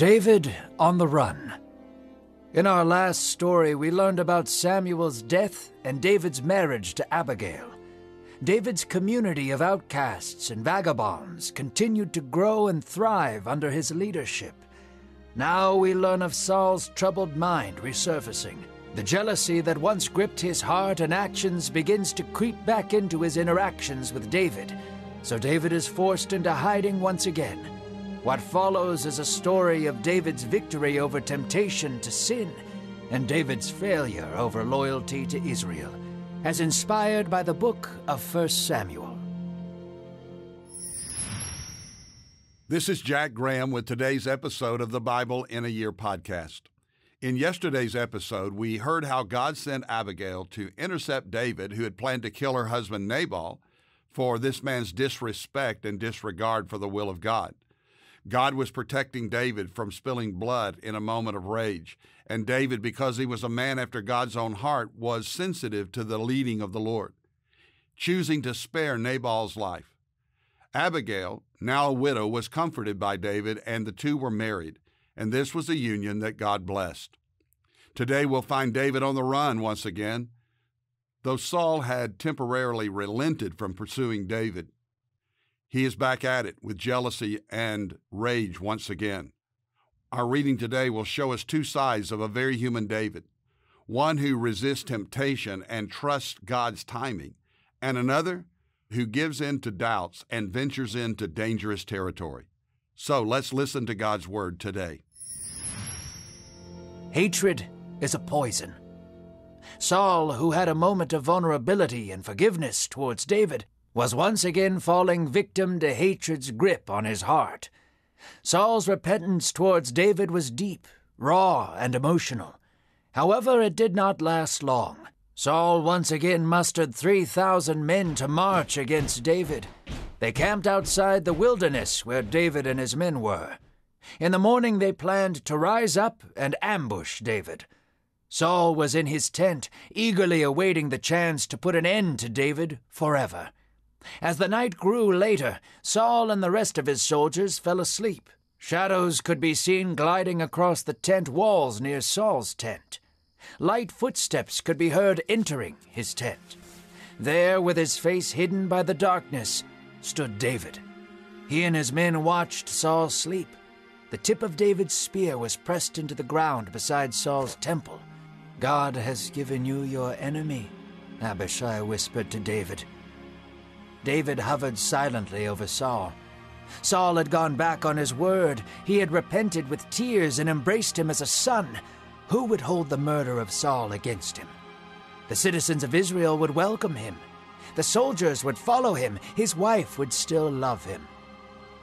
David on the Run. In our last story, we learned about Samuel's death and David's marriage to Abigail. David's community of outcasts and vagabonds continued to grow and thrive under his leadership. Now we learn of Saul's troubled mind resurfacing. The jealousy that once gripped his heart and actions begins to creep back into his interactions with David. So David is forced into hiding once again. What follows is a story of David's victory over temptation to sin and David's failure over loyalty to Israel, as inspired by the book of 1 Samuel. This is Jack Graham with today's episode of the Bible in a Year podcast. In yesterday's episode, we heard how God sent Abigail to intercept David, who had planned to kill her husband Nabal for this man's disrespect and disregard for the will of God. God was protecting David from spilling blood in a moment of rage, and David, because he was a man after God's own heart, was sensitive to the leading of the Lord, choosing to spare Nabal's life. Abigail, now a widow, was comforted by David, and the two were married and this was a union that God blessed. Today we'll find David on the run once again. Though Saul had temporarily relented from pursuing David, he is back at it with jealousy and rage once again. Our reading today will show us two sides of a very human David one who resists temptation and trusts God's timing, and another who gives in to doubts and ventures into dangerous territory. So let's listen to God's word today. Hatred is a poison. Saul, who had a moment of vulnerability and forgiveness towards David, was once again falling victim to hatred's grip on his heart. Saul's repentance towards David was deep, raw, and emotional. However, it did not last long. Saul once again mustered 3,000 men to march against David. They camped outside the wilderness where David and his men were. In the morning they planned to rise up and ambush David. Saul was in his tent, eagerly awaiting the chance to put an end to David forever. As the night grew later, Saul and the rest of his soldiers fell asleep. Shadows could be seen gliding across the tent walls near Saul's tent. Light footsteps could be heard entering his tent. There, with his face hidden by the darkness, stood David. He and his men watched Saul sleep. The tip of David's spear was pressed into the ground beside Saul's temple. God has given you your enemy, Abishai whispered to David. David hovered silently over Saul. Saul had gone back on his word. He had repented with tears and embraced him as a son. Who would hold the murder of Saul against him? The citizens of Israel would welcome him. The soldiers would follow him. His wife would still love him.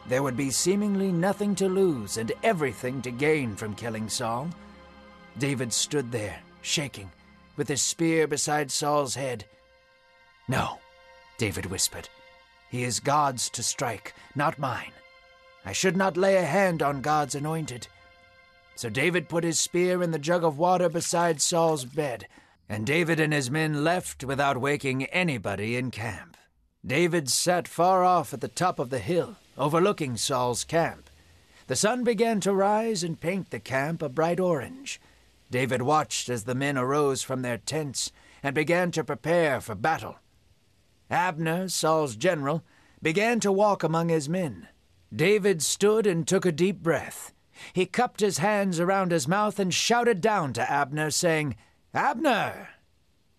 There would be seemingly nothing to lose and everything to gain from killing Saul. David stood there, shaking, with his spear beside Saul's head. No, David whispered. He is God's to strike, not mine. I should not lay a hand on God's anointed. So David put his spear in the jug of water beside Saul's bed, and David and his men left without waking anybody in camp. David sat far off at the top of the hill, overlooking Saul's camp. The sun began to rise and paint the camp a bright orange. David watched as the men arose from their tents and began to prepare for battle. Abner, Saul's general, began to walk among his men. David stood and took a deep breath. He cupped his hands around his mouth and shouted down to Abner, saying, Abner!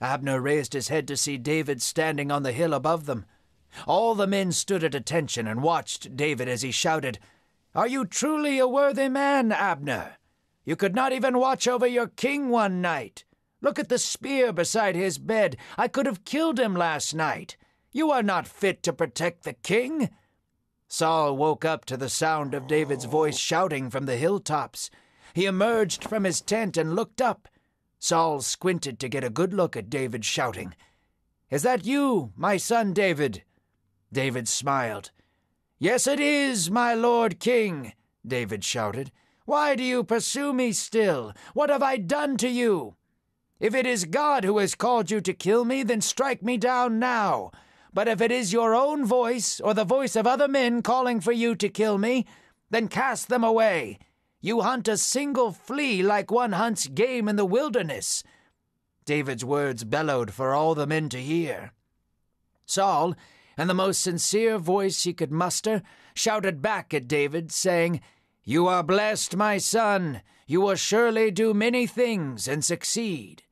Abner raised his head to see David standing on the hill above them. All the men stood at attention and watched David as he shouted, Are you truly a worthy man, Abner? You could not even watch over your king one night. Look at the spear beside his bed. I could have killed him last night. You are not fit to protect the king. Saul woke up to the sound of David's voice shouting from the hilltops. He emerged from his tent and looked up. Saul squinted to get a good look at David shouting. Is that you, my son David? David smiled. Yes, it is, my lord king, David shouted. Why do you pursue me still? What have I done to you? If it is God who has called you to kill me, then strike me down now. But if it is your own voice, or the voice of other men calling for you to kill me, then cast them away. You hunt a single flea like one hunts game in the wilderness. David's words bellowed for all the men to hear. Saul, in the most sincere voice he could muster, shouted back at David, saying, You are blessed, my son. You will surely do many things and succeed.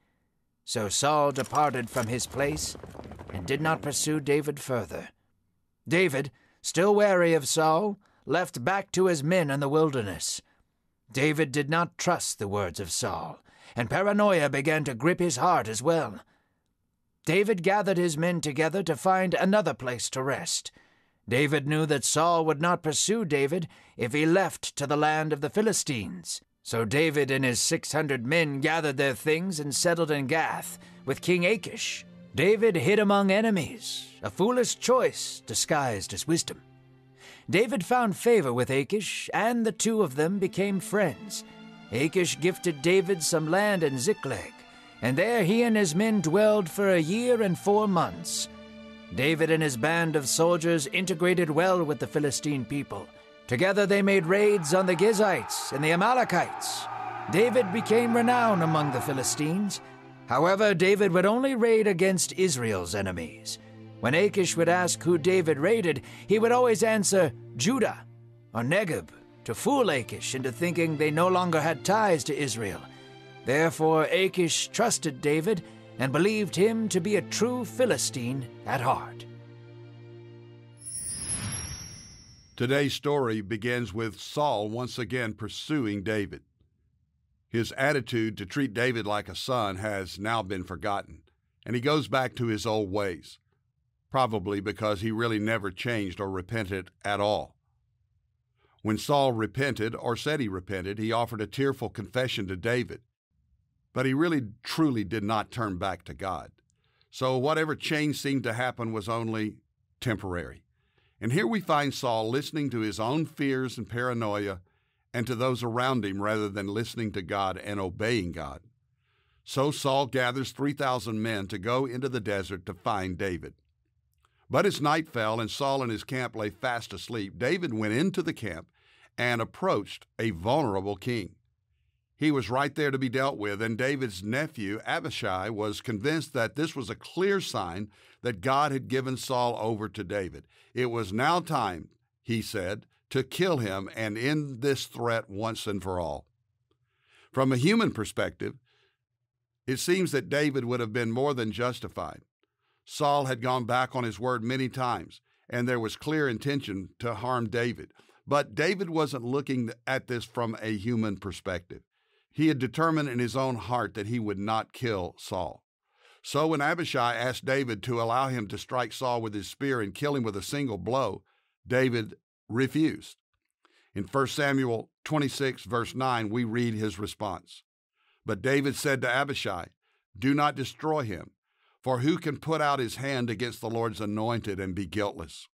So Saul departed from his place and did not pursue David further. David, still wary of Saul, left back to his men in the wilderness. David did not trust the words of Saul, and paranoia began to grip his heart as well. David gathered his men together to find another place to rest. David knew that Saul would not pursue David if he left to the land of the Philistines. So David and his six hundred men gathered their things and settled in Gath with King Achish. David hid among enemies, a foolish choice disguised as wisdom. David found favor with Achish, and the two of them became friends. Achish gifted David some land in Ziklag, and there he and his men dwelled for a year and four months. David and his band of soldiers integrated well with the Philistine people. Together they made raids on the Gizites and the Amalekites. David became renowned among the Philistines. However, David would only raid against Israel's enemies. When Achish would ask who David raided, he would always answer Judah or Negeb to fool Achish into thinking they no longer had ties to Israel. Therefore, Achish trusted David and believed him to be a true Philistine at heart. Today's story begins with Saul once again pursuing David. His attitude to treat David like a son has now been forgotten, and he goes back to his old ways, probably because he really never changed or repented at all. When Saul repented or said he repented, he offered a tearful confession to David, but he really truly did not turn back to God. So whatever change seemed to happen was only temporary. And here we find Saul listening to his own fears and paranoia and to those around him rather than listening to God and obeying God. So Saul gathers 3,000 men to go into the desert to find David. But as night fell and Saul and his camp lay fast asleep, David went into the camp and approached a vulnerable king. He was right there to be dealt with, and David's nephew, Abishai, was convinced that this was a clear sign that God had given Saul over to David. It was now time, he said, to kill him and end this threat once and for all. From a human perspective, it seems that David would have been more than justified. Saul had gone back on his word many times, and there was clear intention to harm David. But David wasn't looking at this from a human perspective. He had determined in his own heart that he would not kill Saul. So when Abishai asked David to allow him to strike Saul with his spear and kill him with a single blow, David refused. In 1 Samuel 26, verse 9, we read his response. But David said to Abishai, Do not destroy him, for who can put out his hand against the Lord's anointed and be guiltless?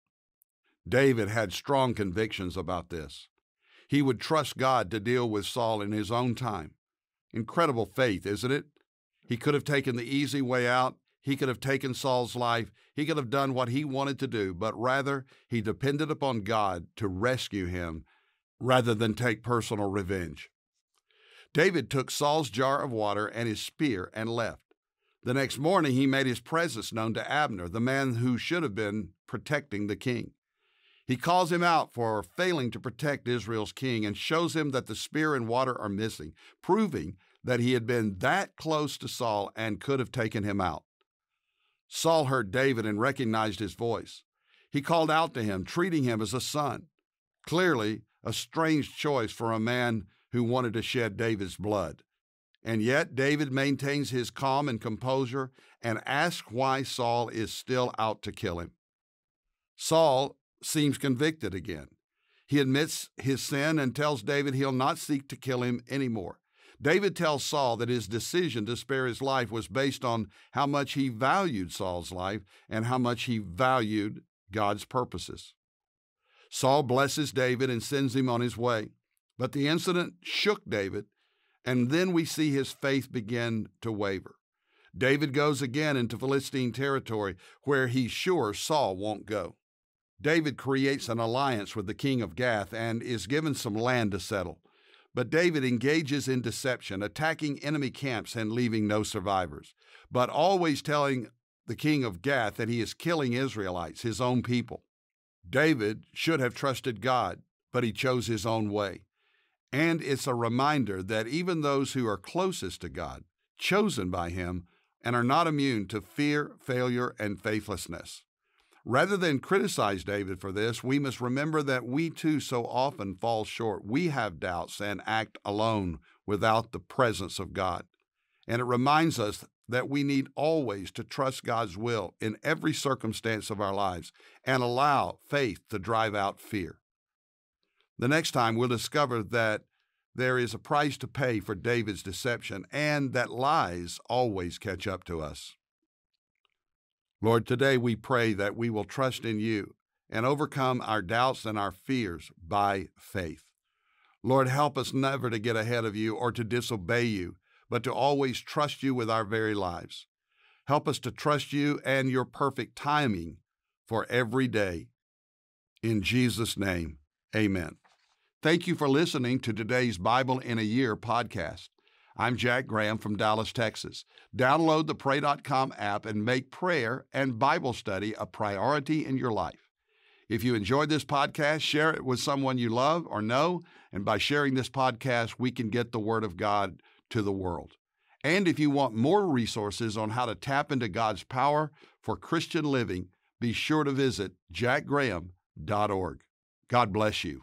David had strong convictions about this. He would trust God to deal with Saul in his own time. Incredible faith, isn't it? He could have taken the easy way out. He could have taken Saul's life. He could have done what he wanted to do, but rather he depended upon God to rescue him rather than take personal revenge. David took Saul's jar of water and his spear and left. The next morning, he made his presence known to Abner, the man who should have been protecting the king. He calls him out for failing to protect Israel's king and shows him that the spear and water are missing, proving that he had been that close to Saul and could have taken him out. Saul heard David and recognized his voice. He called out to him, treating him as a son. Clearly, a strange choice for a man who wanted to shed David's blood. And yet, David maintains his calm and composure and asks why Saul is still out to kill him. Saul seems convicted again. He admits his sin and tells David he'll not seek to kill him anymore. David tells Saul that his decision to spare his life was based on how much he valued Saul's life and how much he valued God's purposes. Saul blesses David and sends him on his way. But the incident shook David, and then we see his faith begin to waver. David goes again into Philistine territory where he's sure Saul won't go. David creates an alliance with the king of Gath and is given some land to settle. But David engages in deception, attacking enemy camps and leaving no survivors, but always telling the king of Gath that he is killing Israelites, his own people. David should have trusted God, but he chose his own way. And it's a reminder that even those who are closest to God, chosen by him, and are not immune to fear, failure, and faithlessness. Rather than criticize David for this, we must remember that we too so often fall short. We have doubts and act alone without the presence of God. And it reminds us that we need always to trust God's will in every circumstance of our lives and allow faith to drive out fear. The next time we'll discover that there is a price to pay for David's deception and that lies always catch up to us. Lord, today we pray that we will trust in you and overcome our doubts and our fears by faith. Lord, help us never to get ahead of you or to disobey you, but to always trust you with our very lives. Help us to trust you and your perfect timing for every day. In Jesus' name, amen. Thank you for listening to today's Bible in a Year podcast. I'm Jack Graham from Dallas, Texas. Download the Pray.com app and make prayer and Bible study a priority in your life. If you enjoyed this podcast, share it with someone you love or know, and by sharing this podcast, we can get the Word of God to the world. And if you want more resources on how to tap into God's power for Christian living, be sure to visit jackgraham.org. God bless you.